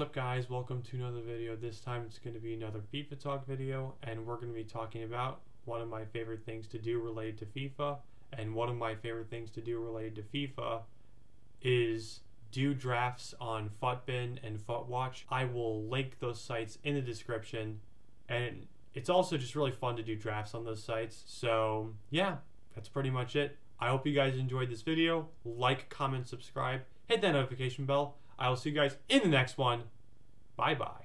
guys, welcome to another video. This time it's going to be another FIFA Talk video, and we're going to be talking about one of my favorite things to do related to FIFA. And one of my favorite things to do related to FIFA is do drafts on Futbin and Futwatch. I will link those sites in the description, and it's also just really fun to do drafts on those sites. So, yeah, that's pretty much it. I hope you guys enjoyed this video. Like, comment, subscribe, hit that notification bell. I will see you guys in the next one. Bye bye.